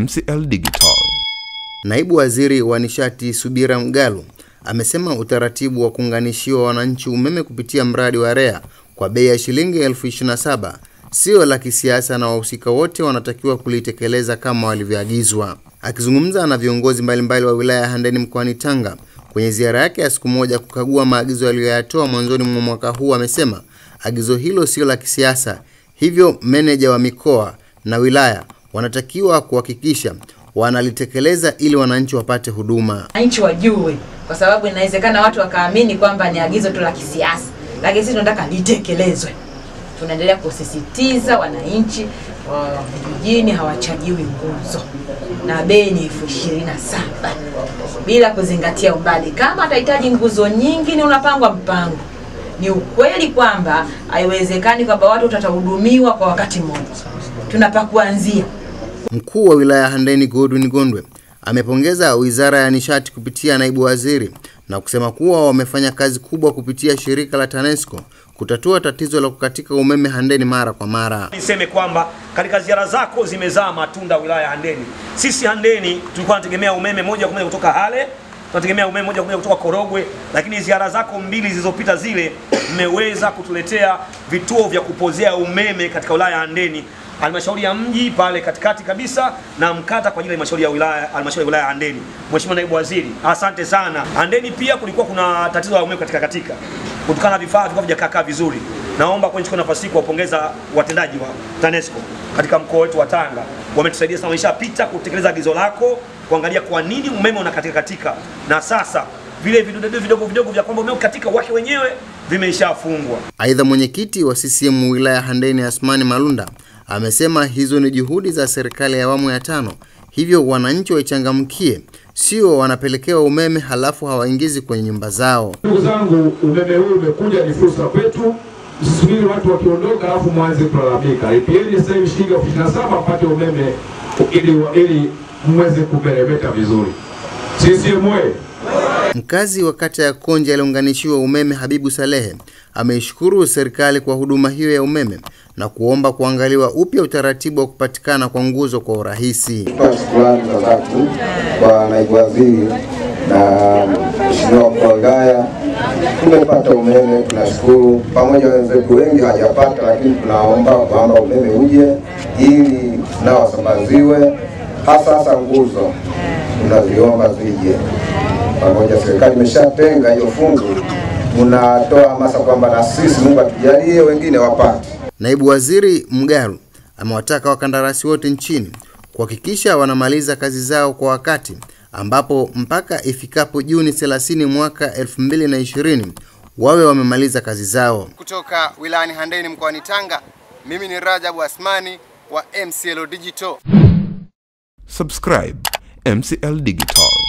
MCL Digital. Naibu Waziri wa Nishati Subira Mgalu amesema utaratibu wa kuunganishiwa wananchi umeme kupitia mradi wa REA kwa bei ya shilingi elfu ishirini na saba sio la kisiasa na wahusika wote wanatakiwa kulitekeleza kama walivyoagizwa. Akizungumza na viongozi mbalimbali wa wilaya ya Handeni mkoani Tanga kwenye ziara yake ya siku moja kukagua maagizo aliyoyatoa mwanzoni mwa mwaka huu, amesema agizo hilo sio la kisiasa, hivyo meneja wa mikoa na wilaya wanatakiwa kuhakikisha wanalitekeleza ili wananchi wapate huduma. wananchi wajue, kwa sababu inawezekana watu wakaamini kwamba ni agizo tu la kisiasa, lakini sisi tunataka litekelezwe. Tunaendelea kusisitiza wananchi wa vijijini hawachajiwi nguzo na bei ni elfu ishirini na saba bila kuzingatia umbali. Kama atahitaji nguzo nyingi, ni unapangwa mpango. Ni ukweli kwamba haiwezekani kwamba watu watahudumiwa kwa wakati mmoja, tunapa kuanzia Mkuu wa wilaya ya Handeni Godwin Gondwe amepongeza Wizara ya Nishati kupitia naibu waziri na kusema kuwa wamefanya kazi kubwa kupitia shirika la TANESCO kutatua tatizo la kukatika umeme Handeni mara kwa mara. Niseme kwamba katika ziara zako zimezaa matunda wilaya ya Handeni. Sisi Handeni tulikuwa tunategemea umeme moja kwa moja kutoka Hale, tunategemea umeme moja kwa moja kutoka Korogwe, lakini ziara zako mbili zilizopita zile mmeweza kutuletea vituo vya kupozea umeme katika wilaya ya Handeni, halmashauri ya mji pale katikati kabisa na mkata kwa ajili ya halmashauri ya wilaya halmashauri ya wilaya ya Handeni. Mheshimiwa naibu waziri, asante sana. Handeni pia kulikuwa kuna tatizo la umeme katika katika kutokana na vifaa vilikuwa vijakaa vizuri. Naomba kwa nichukue nafasi hii kuwapongeza watendaji wa TANESCO katika mkoa wetu wa Tanga, wametusaidia sana, wameshapita kutekeleza agizo lako, kuangalia kwa nini umeme unakatika katika, na sasa vile vidudu vidogo vidogo vya kwamba umeme katika wake wenyewe vimeshafungwa. Aidha, mwenyekiti wa CCM wilaya Handeni Asmani Malunda amesema hizo ni juhudi za serikali ya awamu ya tano, hivyo wananchi waichangamkie, sio wanapelekewa umeme halafu hawaingizi kwenye nyumba zao. Ndugu zangu, umeme huu umekuja, ni fursa kwetu. Msisubiri watu wakiondoka alafu mwanze kulalamika. Lipieni sasa hivi shilingi elfu ishirini na saba mpate umeme ili ili mweze kumeremeta vizuri. Sisi mwe Mkazi wa kata ya Konja aliunganishiwa umeme Habibu Salehe ameishukuru serikali kwa huduma hiyo ya umeme na kuomba kuangaliwa upya utaratibu wa kupatikana kwa nguzo kwa urahisi. Shukrani za dhati kwa naibu waziri na mheshimiwa mkuu wa wilaya. Tumepata umeme, tunashukuru. Pamoja wenzetu wengi hawajapata, lakini tunaomba kwamba umeme uje ili nao wasambaziwe, hasa hasa nguzo tunaziomba zije pamoja. Serikali imeshatenga hiyo fungu, tunatoa hamasa kwamba na sisi Mungu atujalie wengine wapate. Naibu Waziri Mgalu amewataka wakandarasi wote nchini kuhakikisha wanamaliza kazi zao kwa wakati ambapo mpaka ifikapo Juni 30 mwaka 2020 wawe wamemaliza kazi zao. Kutoka wilayani Handeni mkoani Tanga, mimi ni Rajabu Asmani wa MCL Digital. Subscribe MCL Digital.